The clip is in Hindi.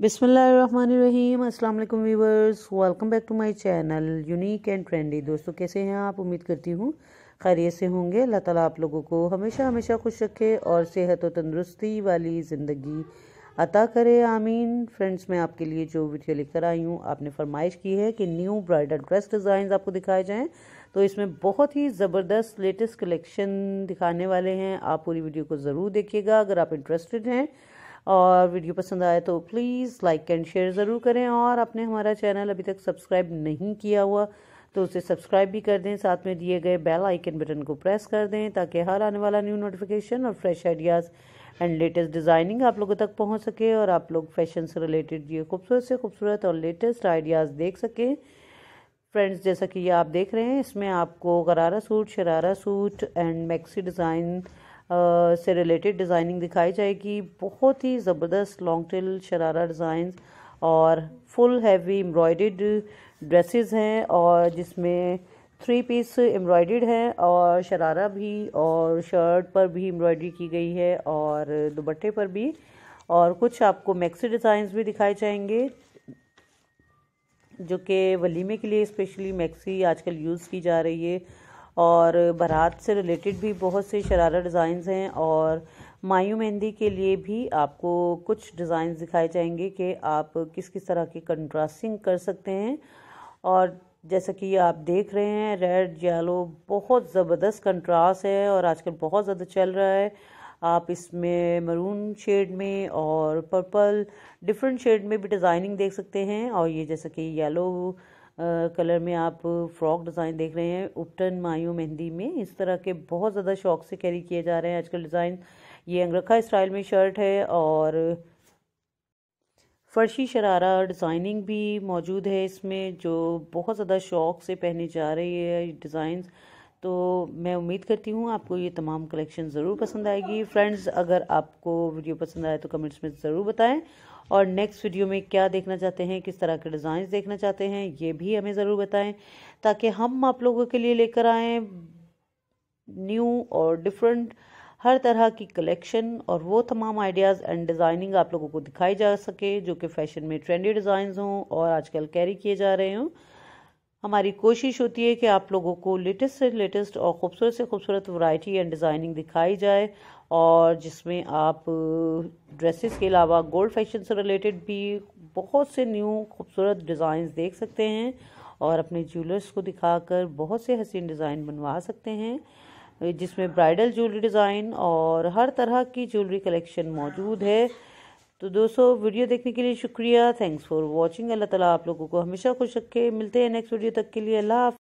बिसमीम अस्सलाम वालेकुम viewers welcome back to my channel, unique and trendy. दोस्तों, कैसे हैं आप? उम्मीद करती हूँ खैरियत से होंगे। अल्लाह ताला आप लोगों को हमेशा हमेशा खुश रखे और सेहत और तंदुरुस्ती वाली ज़िंदगी अता करे। आमीन। फ्रेंड्स, मैं आपके लिए जो वीडियो लेकर आई हूँ, आपने फरमाइश की है कि न्यू ब्राइडल ड्रेस डिज़ाइन आपको दिखाए जाएँ। तो इसमें बहुत ही ज़बरदस्त लेटेस्ट कलेक्शन दिखाने वाले हैं। आप पूरी वीडियो को ज़रूर देखिएगा। अगर आप इंटरेस्टेड हैं और वीडियो पसंद आए तो प्लीज़ लाइक एंड शेयर ज़रूर करें और आपने हमारा चैनल अभी तक सब्सक्राइब नहीं किया हुआ तो उसे सब्सक्राइब भी कर दें, साथ में दिए गए बेल आइकन बटन को प्रेस कर दें ताकि हर आने वाला न्यू नोटिफिकेशन और fresh ideas and latest designing आप लोगों तक पहुँच सके और आप लोग फ़ैशन से रिलेटेड ये खूबसूरत से खूबसूरत और लेटेस्ट आइडियाज़ देख सकें। फ्रेंड्स जैसा कि आप देख रहे हैं, इसमें आपको gharara suit, sharara suit and maxi design से रिलेटेड डिज़ाइनिंग दिखाई जाएगी। बहुत ही ज़बरदस्त लॉन्ग टेल शरारा डिज़ाइन और फुल हैवी एम्ब्रॉयड ड्रेसेस हैं और जिसमें थ्री पीस एम्ब्रॉयड है और शरारा भी और शर्ट पर भी एम्ब्रॉयडरी की गई है और दुपट्टे पर भी और कुछ आपको मैक्सी डिज़ाइंस भी दिखाए जाएँगे, जो कि वलीमे के लिए स्पेशली मैक्सी आजकल यूज़ की जा रही है। और बारात से रिलेटेड भी बहुत से शरारा डिज़ाइंस हैं और मायू मेहंदी के लिए भी आपको कुछ डिज़ाइन दिखाए जाएँगे कि आप किस किस तरह की कंट्रास्टिंग कर सकते हैं। और जैसा कि आप देख रहे हैं रेड येलो बहुत ज़बरदस्त कंट्रास्ट है और आजकल बहुत ज़्यादा चल रहा है। आप इसमें मरून शेड में और पर्पल डिफरेंट शेड में भी डिज़ाइनिंग देख सकते हैं और ये जैसा कि येलो कलर में आप फ्रॉक डिज़ाइन देख रहे हैं, उपटन, मायू, मेहंदी में। इस तरह के बहुत ज़्यादा शौक से कैरी किए जा रहे हैं आजकल डिज़ाइन। ये अंगरखा स्टाइल में शर्ट है और फर्शी शरारा डिज़ाइनिंग भी मौजूद है इसमें, जो बहुत ज़्यादा शौक से पहने जा रही है डिज़ाइंस। तो मैं उम्मीद करती हूँ आपको ये तमाम कलेक्शन ज़रूर पसंद आएगी। फ्रेंड्स अगर आपको वीडियो पसंद आए तो कमेंट्स में ज़रूर बताएँ। और नेक्स्ट वीडियो में क्या देखना चाहते हैं, किस तरह के डिज़ाइन देखना चाहते हैं, ये भी हमें ज़रूर बताएँ, ताकि हम आप लोगों के लिए लेकर आएँ न्यू और डिफरेंट हर तरह की कलेक्शन और वो तमाम आइडियाज़ एंड डिज़ाइनिंग आप लोगों को दिखाई जा सके, जो कि फ़ैशन में ट्रेंडी डिज़ाइन हों और आजकल कैरी किए जा रहे हों। हमारी कोशिश होती है कि आप लोगों को लेटेस्ट से लेटेस्ट और ख़ूबसूरत से खूबसूरत वैरायटी एंड डिज़ाइनिंग दिखाई जाए और जिसमें आप ड्रेसेस के अलावा गोल्ड फ़ैशन से रिलेटेड भी बहुत से न्यू खूबसूरत डिज़ाइन देख सकते हैं और अपने ज्वेलर्स को दिखाकर बहुत से हसीन डिज़ाइन बनवा सकते हैं, जिसमें ब्राइडल ज्वेलरी डिज़ाइन और हर तरह की ज्वेलरी कलेक्शन मौजूद है। तो दोस्तों, वीडियो देखने के लिए शुक्रिया। थैंक्स फॉर वॉचिंग अल्लाह ताला आप लोगों को हमेशा खुश रखे। मिलते हैं नेक्स्ट वीडियो तक के लिए। अल्लाह